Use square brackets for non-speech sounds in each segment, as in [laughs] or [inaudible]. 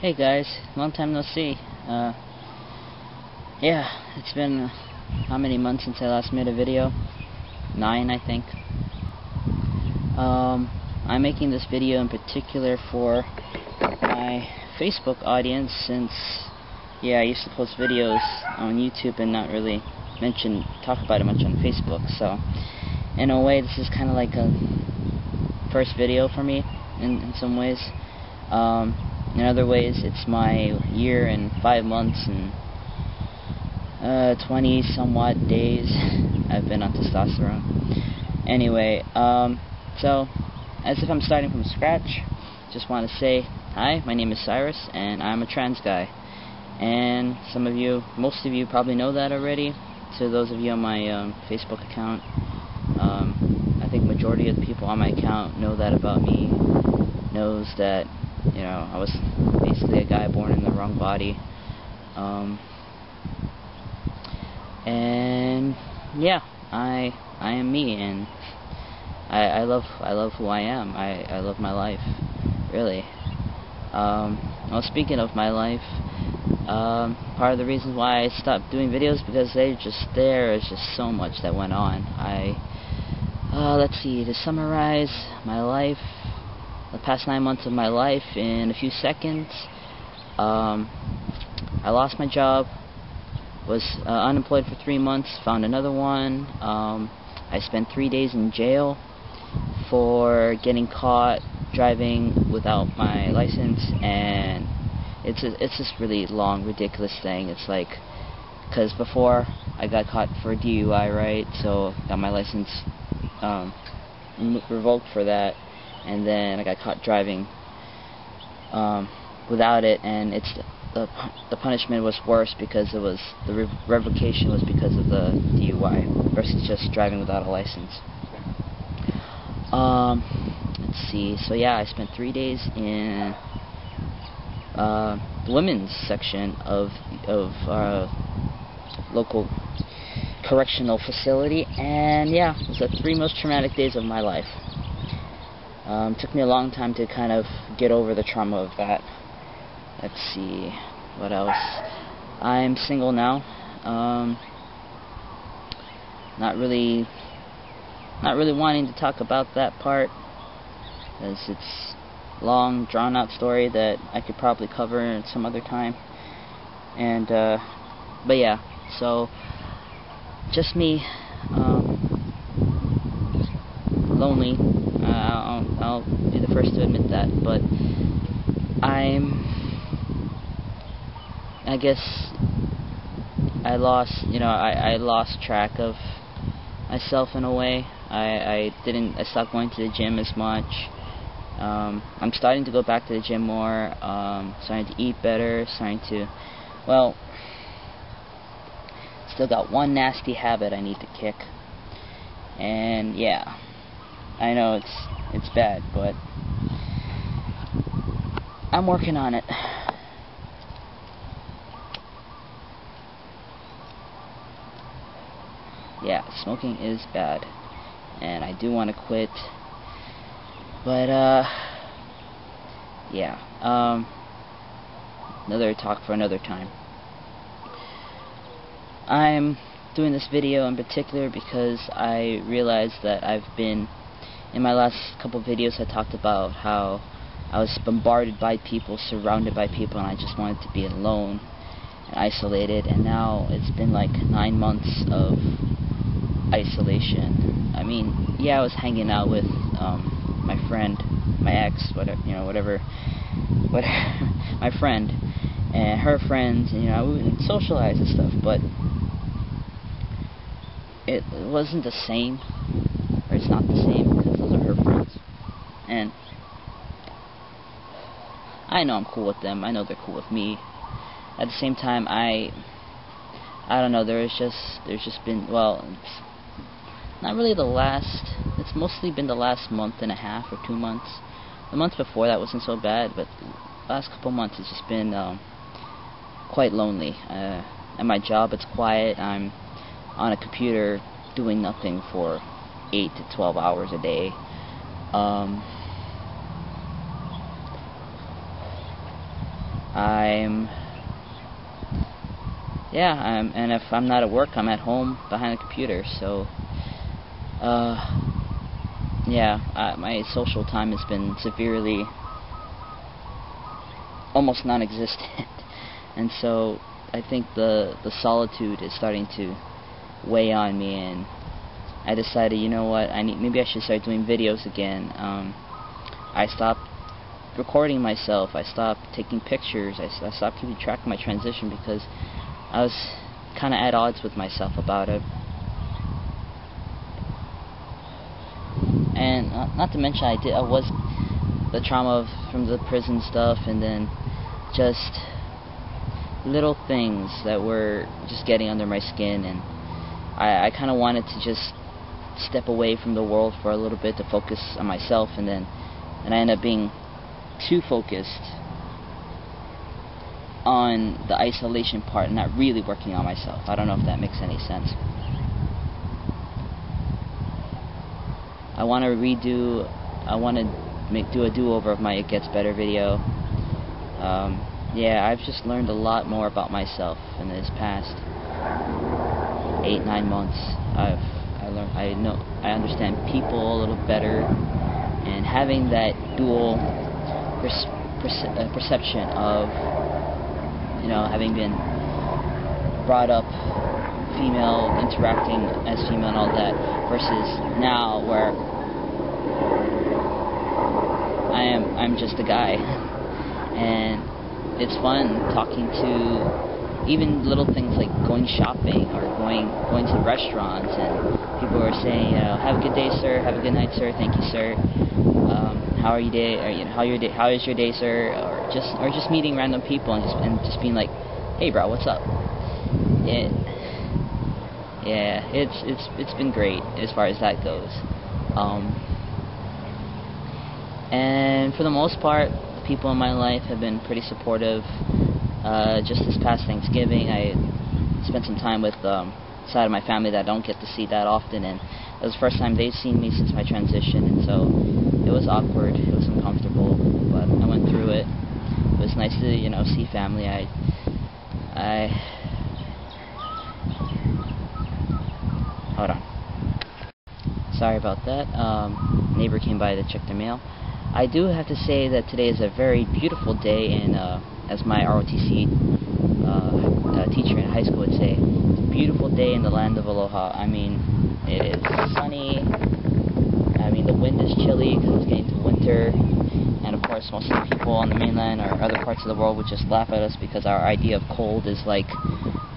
Hey guys, long time no see. Uh, yeah, it's been uh, how many months since I last made a video? Nine, I think. Um, I'm making this video in particular for my Facebook audience since, yeah, I used to post videos on YouTube and not really mention, talk about it much on Facebook, so in a way this is kind of like a first video for me in, in some ways. Um, in other ways, it's my year and five months and uh, 20 somewhat days [laughs] I've been on testosterone. Anyway, um, so as if I'm starting from scratch, just want to say hi, my name is Cyrus, and I'm a trans guy. And some of you, most of you probably know that already. To those of you on my um, Facebook account, um, I think majority of the people on my account know that about me, knows that you know, I was basically a guy born in the wrong body. Um, and yeah, I I am me, and I I love I love who I am. I I love my life, really. Um, well, speaking of my life, um, part of the reasons why I stopped doing videos because they just there is just so much that went on. I uh, let's see to summarize my life the past nine months of my life in a few seconds. Um, I lost my job, was uh, unemployed for three months, found another one. Um, I spent three days in jail for getting caught driving without my license, and it's a, it's this really long, ridiculous thing. It's like, because before I got caught for DUI, right? So got my license um, revoked for that and then I got caught driving um, without it, and it's the the punishment was worse because it was the re revocation was because of the DUI versus just driving without a license. Um, let's see. So yeah, I spent three days in uh, the women's section of of uh, local correctional facility, and yeah, it was the three most traumatic days of my life. Um, took me a long time to kind of get over the trauma of that. Let's see, what else? I'm single now. Um, not really, not really wanting to talk about that part, as it's long, drawn-out story that I could probably cover in some other time. And, uh, but yeah, so just me, um, lonely I'll, I'll be the first to admit that, but I'm, I guess, I lost, you know, I, I lost track of myself in a way. I, I didn't, I stopped going to the gym as much. Um, I'm starting to go back to the gym more, um, starting to eat better, starting to, well, still got one nasty habit I need to kick. And yeah. I know it's it's bad, but I'm working on it. Yeah, smoking is bad, and I do want to quit, but uh, yeah, um, another talk for another time. I'm doing this video in particular because I realized that I've been in my last couple videos I talked about how I was bombarded by people, surrounded by people, and I just wanted to be alone and isolated. And now it's been like nine months of isolation. I mean, yeah, I was hanging out with um, my friend, my ex, whatever, you know, whatever, [laughs] whatever, my friend and her friends, and, you know, we would socialize and stuff, but it wasn't the same, or it's not the same and I know I'm cool with them. I know they're cool with me. At the same time, I I don't know. There's just there's just been well, not really the last. It's mostly been the last month and a half or two months. The month before that wasn't so bad, but the last couple months it's just been um, quite lonely. Uh, at my job, it's quiet. I'm on a computer doing nothing for eight to twelve hours a day. Um, I'm yeah, I'm, and if I'm not at work, I'm at home behind the computer. So, uh, yeah, uh, my social time has been severely, almost non-existent, [laughs] and so I think the the solitude is starting to weigh on me, and I decided, you know what, I need maybe I should start doing videos again. Um, I stopped recording myself. I stopped taking pictures. I, I stopped keeping track of my transition because I was kind of at odds with myself about it. And not to mention, I did I was the trauma of, from the prison stuff, and then just little things that were just getting under my skin, and I, I kind of wanted to just step away from the world for a little bit to focus on myself, and then and I ended up being too focused on the isolation part and not really working on myself. I don't know if that makes any sense. I want to redo, I want to make do a do-over of my It Gets Better video. Um, yeah, I've just learned a lot more about myself in this past eight, nine months. I've I learned I know I understand people a little better, and having that dual perce- uh, perception of you know, having been brought up female, interacting as female and all that, versus now where I am I'm just a guy. And it's fun talking to even little things like going shopping or going going to restaurants and people are saying, you know, have a good day, sir. Have a good night, sir. Thank you, sir. Um, how are you day? Or, you know, how your day? How is your day, sir? Or just or just meeting random people and just and just being like, hey, bro, what's up? Yeah, yeah, it's it's it's been great as far as that goes. Um, and for the most part, the people in my life have been pretty supportive. Uh, just this past Thanksgiving, I spent some time with um, side of my family that I don't get to see that often, and it was the first time they've seen me since my transition, and so it was awkward, it was uncomfortable, but I went through it. It was nice to, you know, see family. I, I, hold on. Sorry about that. Um, neighbor came by to check the mail. I do have to say that today is a very beautiful day, and uh, as my ROTC uh, uh, teacher in high school would say, beautiful day in the land of Aloha. I mean, it's sunny. I mean, the wind is chilly because And of course, most of the people on the mainland or other parts of the world would just laugh at us because our idea of cold is like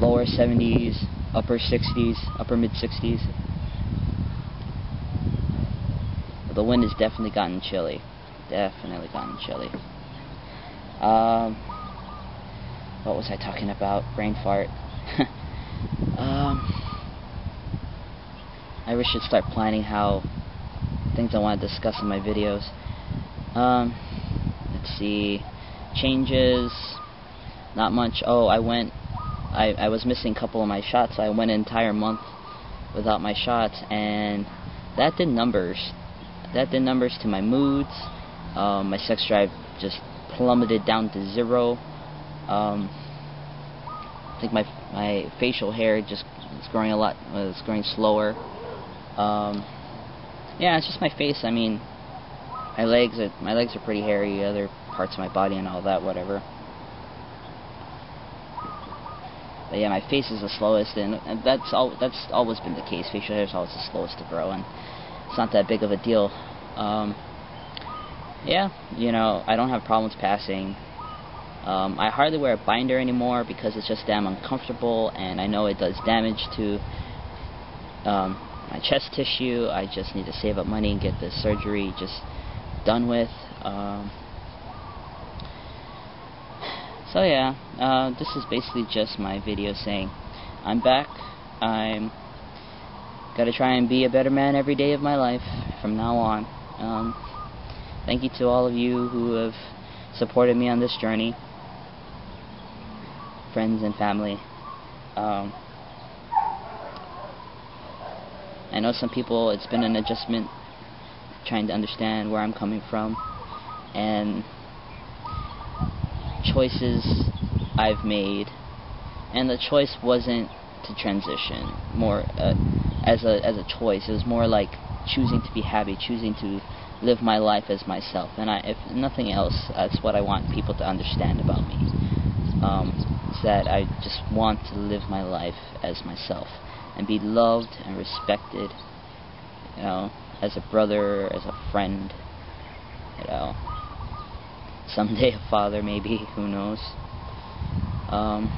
lower 70s, upper 60s, upper mid 60s. the wind has definitely gotten chilly. Definitely gotten chilly. Um, what was I talking about? Brain fart. [laughs] um, I wish I'd start planning how things I want to discuss in my videos. Um, let's see. Changes. Not much. Oh, I went. I, I was missing a couple of my shots. I went an entire month without my shots, and that did numbers. That did numbers to my moods. Um, my sex drive just plummeted down to zero. Um, I think my my facial hair just is growing a lot was growing slower. Um, yeah, it's just my face. I mean, my legs are my legs are pretty hairy. Other parts of my body and all that, whatever. But yeah, my face is the slowest, and, and that's all. That's always been the case. Facial hair is always the slowest to grow, and it's not that big of a deal. Um, yeah, you know, I don't have problems passing. Um, I hardly wear a binder anymore because it's just damn uncomfortable, and I know it does damage to um, my chest tissue. I just need to save up money and get the surgery just done with. Um, so yeah, uh, this is basically just my video saying I'm back. I'm gotta try and be a better man every day of my life from now on. Um, thank you to all of you who have supported me on this journey, friends and family. Um, I know some people, it's been an adjustment trying to understand where I'm coming from and choices I've made, and the choice wasn't to transition more uh, as a as a choice. It was more like choosing to be happy, choosing to live my life as myself. And I, if nothing else, that's what I want people to understand about me. Um, is that I just want to live my life as myself and be loved and respected. You know, as a brother, as a friend. You know, someday a father, maybe. Who knows? Um,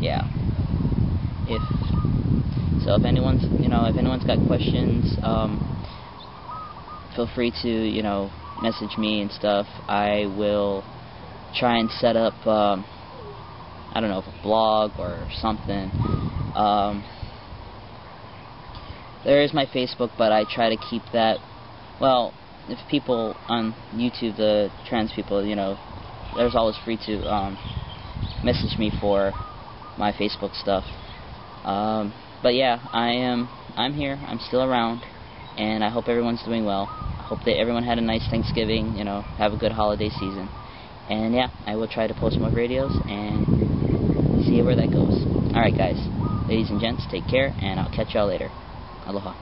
yeah. If so, if anyone's you know if anyone's got questions, um, feel free to you know message me and stuff. I will try and set up um, I don't know a blog or something. Um, there is my Facebook, but I try to keep that. Well, if people on YouTube, the trans people, you know, there's always free to um, message me for my Facebook stuff. Um, but yeah, I am. I'm here. I'm still around, and I hope everyone's doing well. I hope that everyone had a nice Thanksgiving. You know, have a good holiday season. And yeah, I will try to post more videos and see where that goes. Alright guys, ladies and gents, take care, and I'll catch y'all later. الله